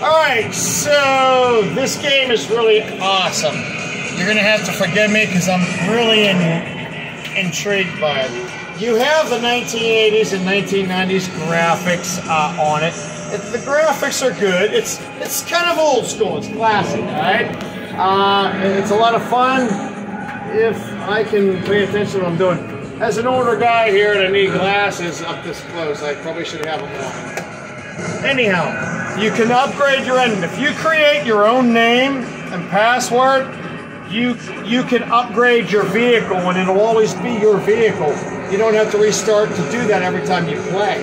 Alright, so this game is really awesome. You're gonna have to forgive me because I'm really in, intrigued by it. You have the 1980s and 1990s graphics uh, on it. The graphics are good. It's it's kind of old school. It's classic, right? Uh, it's a lot of fun if I can pay attention to what I'm doing. As an older guy here and I need glasses up this close, I probably should have them on. Anyhow, you can upgrade your engine. If you create your own name and password, you you can upgrade your vehicle and it'll always be your vehicle. You don't have to restart to do that every time you play.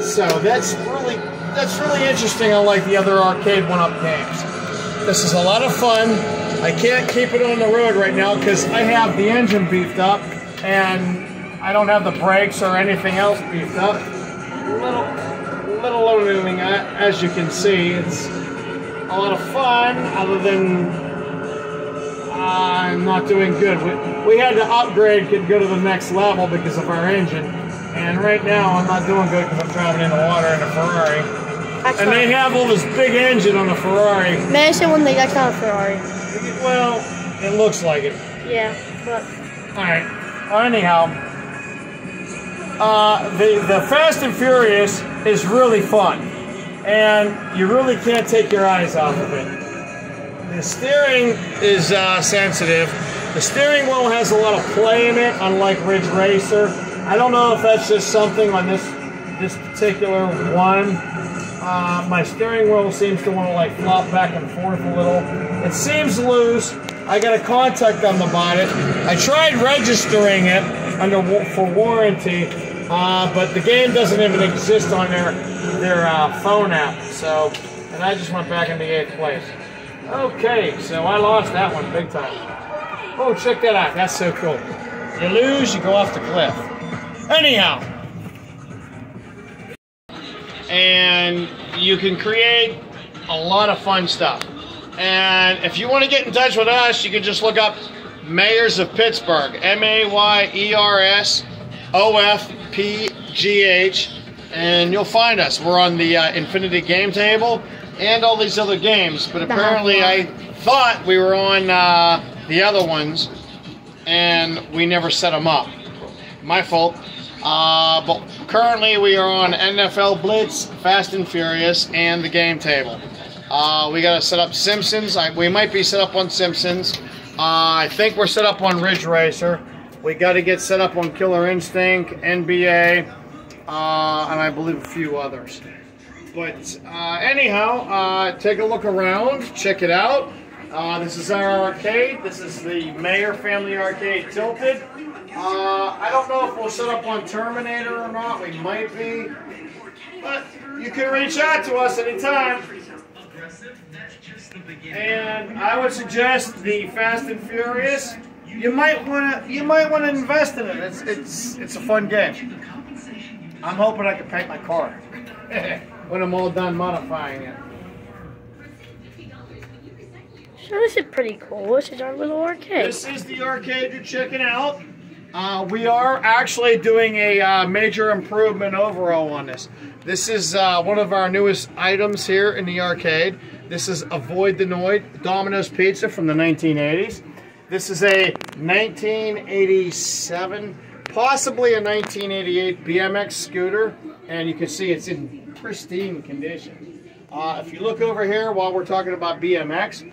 So that's really that's really interesting unlike the other Arcade1up games. This is a lot of fun. I can't keep it on the road right now because I have the engine beefed up and I don't have the brakes or anything else beefed up. Little, little loading as you can see, it's a lot of fun other than I'm not doing good. We, we had to upgrade, could go to the next level because of our engine. And right now I'm not doing good because I'm driving in the water in a Ferrari. And they have all this big engine on the Ferrari. Man, I one thing, that's not a Ferrari. Well, it looks like it. Yeah, but. Alright. Anyhow, uh, the, the Fast and Furious is really fun. And you really can't take your eyes off of it. The steering is uh, sensitive. The steering wheel has a lot of play in it, unlike Ridge Racer. I don't know if that's just something on this this particular one uh, my steering wheel seems to want to like flop back and forth a little. It seems loose. I got a contact on the bonnet. I tried registering it under for warranty, uh, but the game doesn't even exist on their their uh, phone app. So, and I just went back into eighth place. Okay, so I lost that one big time. Oh, check that out. That's so cool. You lose, you go off the cliff. Anyhow, and you can create a lot of fun stuff. And if you want to get in touch with us, you can just look up Mayers of Pittsburgh, M A Y E R S O F P G H, and you'll find us. We're on the uh, Infinity Game Table and all these other games, but apparently I thought we were on uh, the other ones and we never set them up. My fault. Uh, but currently we are on NFL Blitz, Fast and Furious, and the game table. Uh, we got to set up Simpsons. I, we might be set up on Simpsons. Uh, I think we're set up on Ridge Racer. We got to get set up on Killer Instinct, NBA, uh, and I believe a few others. But uh, anyhow, uh, take a look around, check it out. this is our arcade. This is the Mayor Family Arcade Tilted. Uh, I don't know if we'll set up on Terminator or not. We might be. But you can reach out to us anytime. And I would suggest the Fast and Furious. You might want to. You might want to invest in it. It's it's it's a fun game. I'm hoping I can paint my car when I'm all done modifying it. So this is pretty cool. This is our little arcade. This is the arcade you're checking out. Uh, we are actually doing a uh, major improvement overall on this. This is uh, one of our newest items here in the arcade. This is Avoid the Noid Domino's Pizza from the 1980s. This is a 1987, possibly a 1988 BMX scooter, and you can see it's in pristine condition. Uh, if you look over here while we're talking about BMX,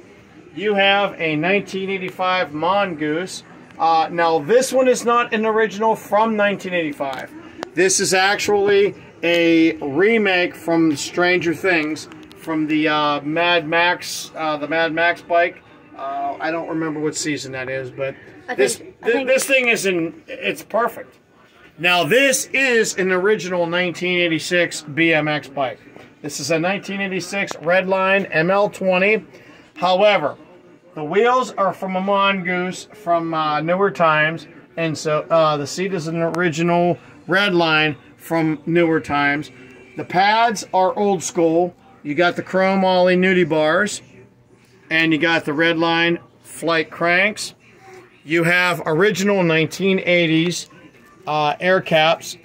you have a 1985 Mongoose uh, now, this one is not an original from 1985. This is actually a remake from Stranger Things, from the uh, Mad Max, uh, the Mad Max bike. Uh, I don't remember what season that is, but this think, th this thing is in. It's perfect. Now, this is an original 1986 BMX bike. This is a 1986 Redline ML20. However, the wheels are from a Mongoose from uh, newer times, and so uh, the seat is an original Redline from newer times. The pads are old school. You got the chrome ollie nudie bars, and you got the Redline flight cranks. You have original 1980s uh, air caps,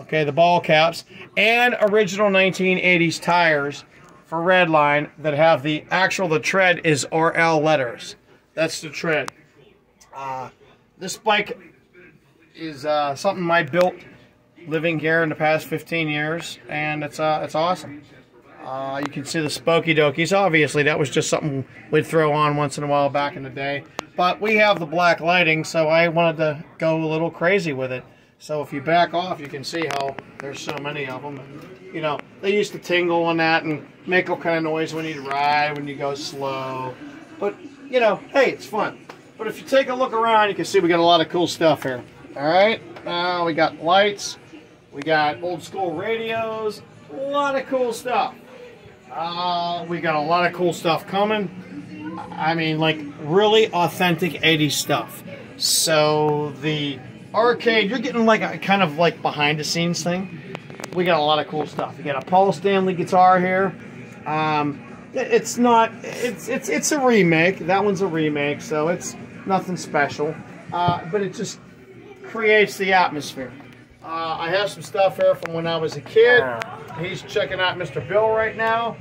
okay, the ball caps, and original 1980s tires for Redline that have the actual, the tread is RL letters. That's the tread. Uh, this bike is uh, something I built living here in the past 15 years, and it's uh, it's awesome. Uh, you can see the spokey dokies. Obviously, that was just something we'd throw on once in a while back in the day. But we have the black lighting, so I wanted to go a little crazy with it. So if you back off, you can see how there's so many of them. And, you know, they used to tingle on that and make all kind of noise when you ride, when you go slow. But, you know, hey, it's fun. But if you take a look around, you can see we got a lot of cool stuff here. All right, uh, we got lights, we got old school radios, a lot of cool stuff. Uh, we got a lot of cool stuff coming. I mean, like really authentic 80s stuff. So the arcade, you're getting like a kind of like behind the scenes thing. We got a lot of cool stuff. You got a Paul Stanley guitar here. Um, it's not. It's it's it's a remake. That one's a remake, so it's nothing special. Uh, but it just creates the atmosphere. Uh, I have some stuff here from when I was a kid. He's checking out Mr. Bill right now.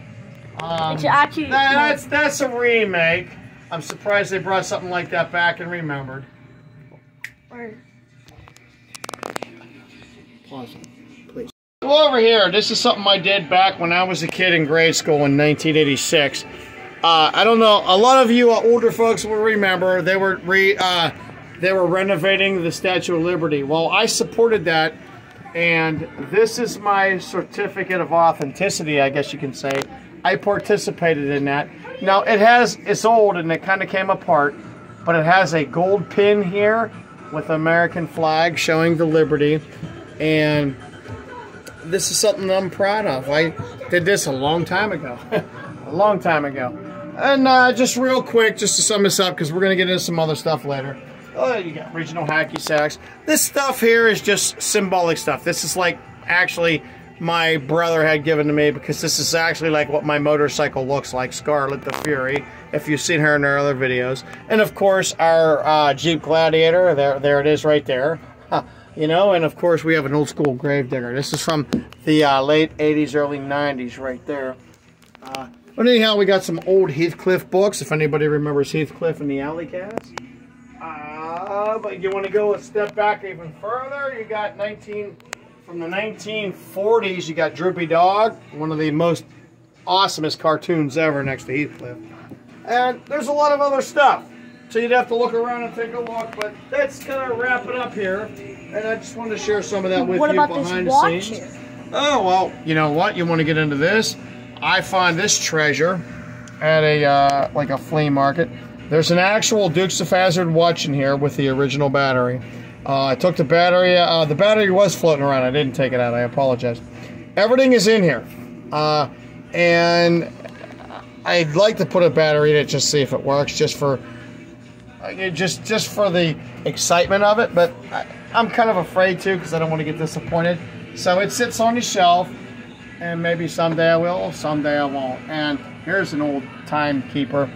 Um, actually- that- that's that's a remake. I'm surprised they brought something like that back and remembered. Or- Pause please. Go over here. This is something I did back when I was a kid in grade school in 1986. Uh, I don't know. A lot of you uh, older folks will remember they were re, uh, they were renovating the Statue of Liberty. Well, I supported that, and this is my certificate of authenticity. I guess you can say. I participated in that. Now it has it's old and it kind of came apart, but it has a gold pin here with an American flag showing the Liberty, and this is something I'm proud of. I did this a long time ago, a long time ago. And uh, just real quick, just to sum this up, because we're going to get into some other stuff later. Oh, you got regional hacky sacks. This stuff here is just symbolic stuff. This is like actually my brother had given to me because this is actually like what my motorcycle looks like, Scarlet the Fury, if you've seen her in our other videos. And of course, our uh, Jeep Gladiator, there, there it is right there. You know, and of course we have an old school Gravedigger. This is from the uh, late 80s, early 90s right there. Uh, but anyhow, we got some old Heathcliff books, if anybody remembers Heathcliff and the Alley Cats. But you want to go a step back even further, you got 19 from the 1940s, you got Droopy Dog, one of the most awesomest cartoons ever next to Heathcliff. And there's a lot of other stuff. So you'd have to look around and take a look, but that's kind of wrap it up here. And I just wanted to share some of that with what you about this behind the watch scenes. here? Oh, well, you know what? You want to get into this? I find this treasure at a, uh, like a flea market. There's an actual Dukes of Hazzard watch in here with the original battery. Uh, I took the battery, uh, the battery was floating around. I didn't take it out. I apologize. Everything is in here. Uh, and I'd like to put a battery in it just see if it works, just for uh, just just for the excitement of it. But I, I'm kind of afraid to because I don't want to get disappointed. So it sits on the shelf, and maybe someday I will, someday I won't. And here's an old timekeeper.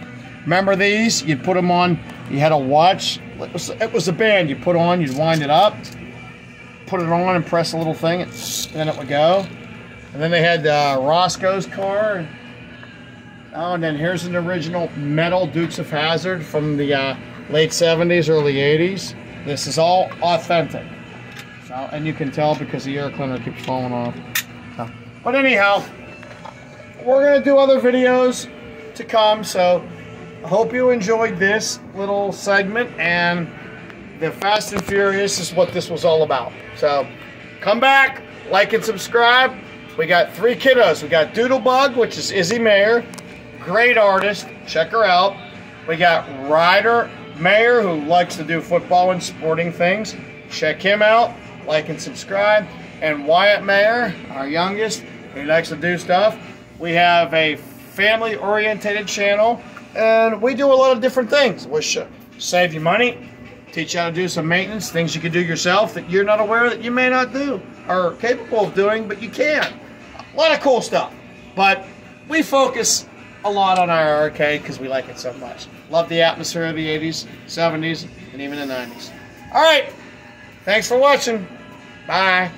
Remember these? You'd put them on. You had a watch. It was, it was a band. You put on. You'd wind it up, put it on, and press a little thing, and then it would go. And then they had uh, Roscoe's car. Oh, and then here's an original metal Dukes of Hazzard from the uh, late 70s, early 80s. This is all authentic. So, and you can tell because the air cleaner keeps falling off. So, but anyhow, we're going to do other videos to come. So hope you enjoyed this little segment. And the Fast and Furious is what this was all about. So come back, like and subscribe. We got three kiddos. We got Doodlebug, which is Izzy Mayer. Great artist. Check her out. We got Ryder Mayer, who likes to do football and sporting things. Check him out. Like and subscribe. And Wyatt Mayer, our youngest, he likes to do stuff. We have a family orientated channel, and we do a lot of different things, which uh, save you money, teach you how to do some maintenance, things you can do yourself that you're not aware that you may not do or capable of doing, but you can. A lot of cool stuff. But we focus a lot on our arcade because we like it so much. Love the atmosphere of the 80s, 70s, and even the 90s. All right. Thanks for watching. Bye.